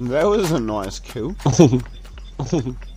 That was a nice kill.